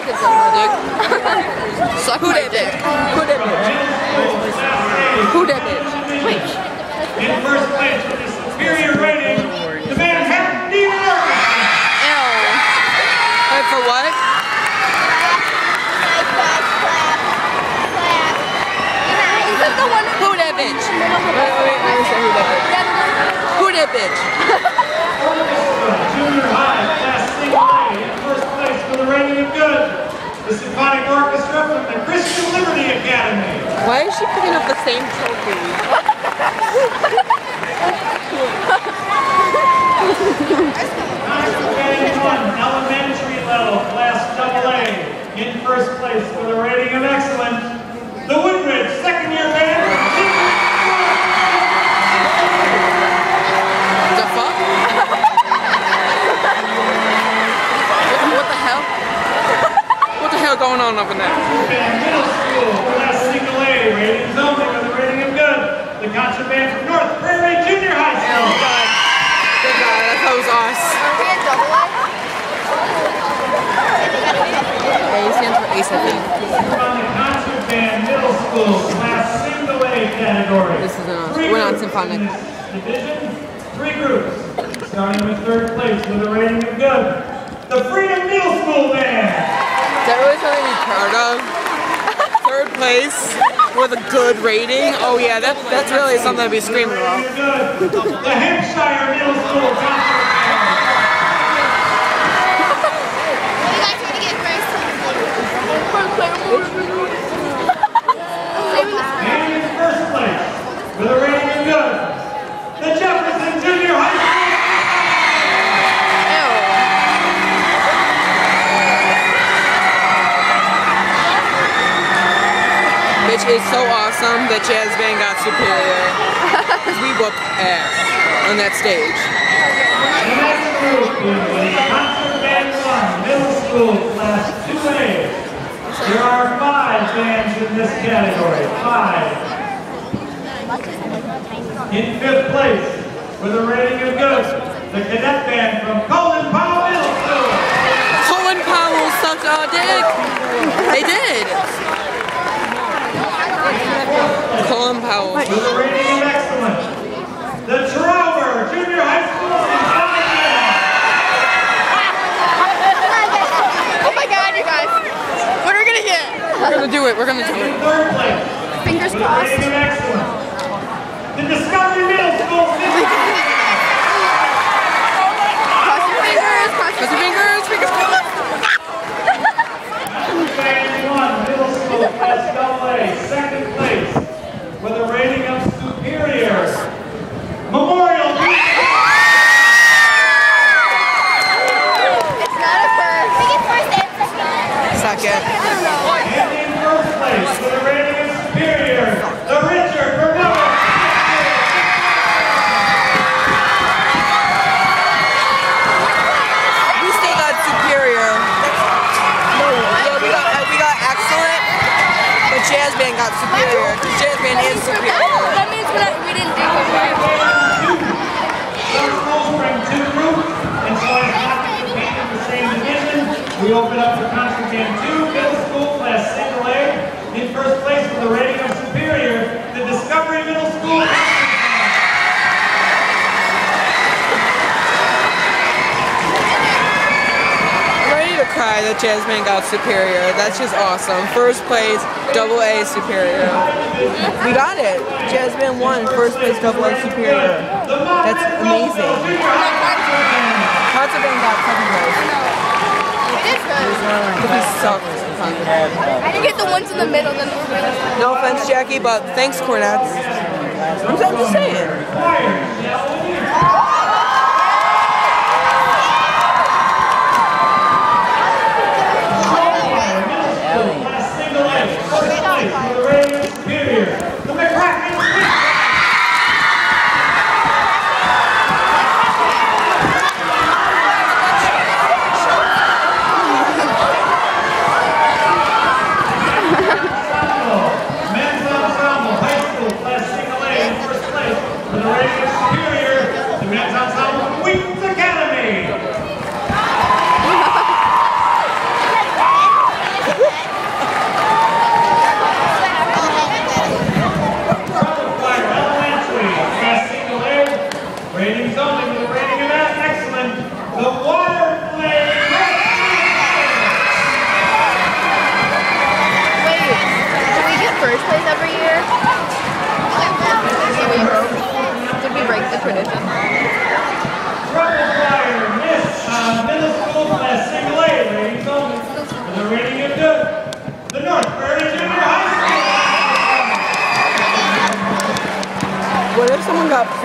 can suck my dick. Suck Who my that dick. Who that bitch? Who that bitch? In first place with the superior rating, the Manhattan, New York. Ew. Wait, for what? Who that bitch? Wait, wait, wait, let me say who that bitch. Who that bitch? Junior high, class single A, in first place for the rating of good. The Symphonic Orchestra from the Christian Liberty Academy. Why is she picking up the same trophy? Band one, elementary level, class double A. In first place for the rating of excellent, the Woodbridge second year band. The fuck? what, what the hell? What the hell going on over there? Band middle school, class single A, ratings only with a rating of good. The concert band from North Prairie Junior High School. Oh, good God, I thought it was us. A stands for Ace, I think. From the concert band middle school, class single A category. This is a- Three we're not symphonic. Division, three groups, starting with third place with a rating of good. The Freedom Middle School Band. Is that really something to be proud of? Third place with a good rating? Oh yeah, that, that's really something to be screaming about. Rating of good. The Hampshire Middle School Concert Band. And in first place, with a rating of good, the Jefferson Junior High School. Which is so awesome that Jazz Band got superior. We whooped ass on that stage. The next group is Concert Band 1, Middle School, Class 2A. There are five bands in this category, five. In fifth place, with a rating of good, the Cadet Band from Colin Powell Middle School. Colin Powell sucked our dick. They did. Colin Powell. With a of excellent, the Trower Junior High School Symphonic Band. Oh my god, you guys. What are we gonna get? We're gonna do it. We're gonna do it. third place, Fingers with a crossed. of excellent, the Discovery Middle School Symphonic Band. Cross your fingers. Cross Cross your your fingers. Fingers crossed. Band one, middle school, class double second place, with a rating of superior. Memorial Beach. It's not a first. Second. And in first place, with a rating of superior, the Richard Vermont. We still got superior. No, yeah, we got we got excellent, but Jazz Band got superior. Band is superior. That means we don't- we didn't do it. Some schools bring two groups, and so as not to compete in the same division, we open up for concert band two, middle school, class single A. In first place with a rating of superior, the Discovery Middle School. Cry that Band got superior. That's just awesome. First place, double A superior. We got it. Band won. First place, double A superior. That's amazing. Band got second place. It is good. But we sucked. Concert Band. I can get the ones in the middle, then. No offense, Jackie, but thanks, Cornets. I'm I'm just saying. Class single A, first place with a rating of superior, the McCracken Men's Ensemble High School, Class single A, in first place with a rating of superior, the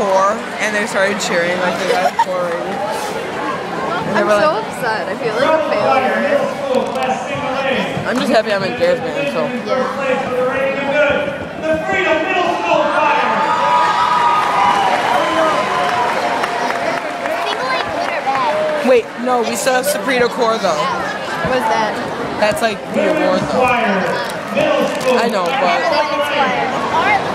got poor and they started cheering like they got poor rating. I'm were so like, upset. I feel like a Trouble Fire failure. Middle School, class single A. I'm just happy I'm in jazz band, so. First place for the rating of good. The Freedom Middle School Choir. Single A good or bad? Wait, no, we still have Saprito Core though. What was that? That's like the award though. Choir. Middle I know, but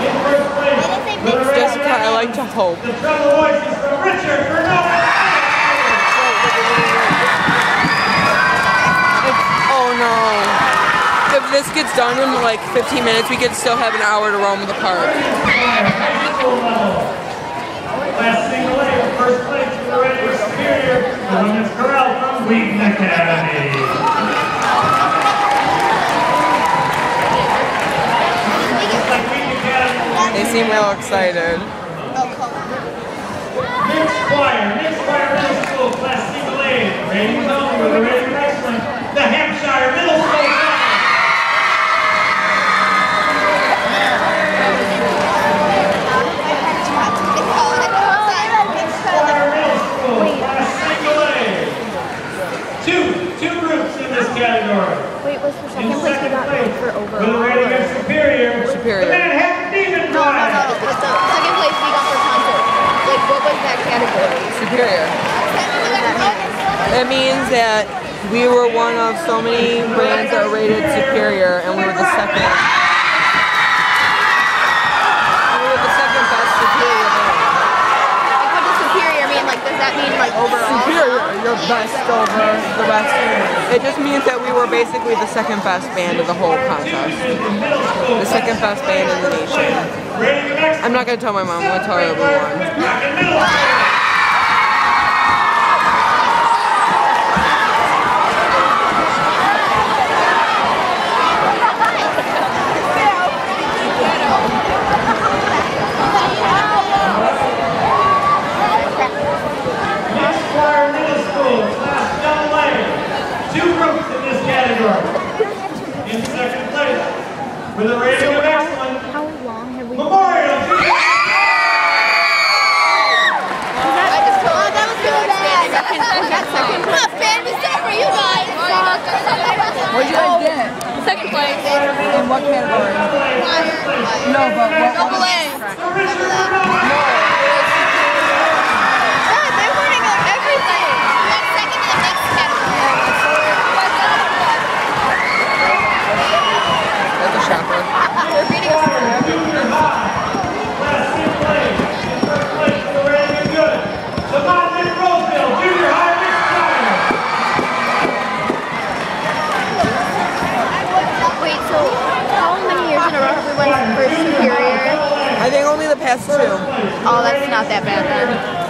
In first place for the rating Jessica, I like to hope. The treble voices from Richard Bernard. Oh no. If this gets done in like 15 minutes, we could still have an hour to roam the park. Class single A, first place for the Redwood Superior, the women's chorale from Wheaton Academy. They seem real excited. Mixed Choir, Mixed Choir Middle School, class single A, rating only with rating of the Hampshire Middle School Choir. Choir Middle School, class single A. Two, two groups in this category. Wait, what's the In second place we second got place, for with a overall? rating of superior, Superior. the Manhattan Demon No, no, Choir. no. The second place we got for concert. Like, what was that category? Superior. That means that we were one of so many brands that were rated superior, and we were the second. We were the second best superior band. Like, what does superior mean? Like, does that mean like overall? Superior, best over the best. It just means that we were basically the second best band of the whole contest. The second best band in the nation. I'm not gonna tell my mom. I'm gonna tell we won. Rocket Middle School. Mixed Choir Middle School, class double A. Two groups in this category. In second place, with a rating of excellent, How long have we? Memorial Junior I just told you that was so outstanding. Second, that second place. Not fan was there for you guys. What did you guys get? Second place. In what category? No, but what? Double A. Bernard. Yeah, they were winning like everything. second in the mixed category. That's a shocker. They're beating us. Junior High, class single A. In first place with a rating of good, the Mountain Roseville Junior High Mixed Choir. Wait, so how many years in a row have we won for superior? I think only the past two. Oh, that's not that bad then.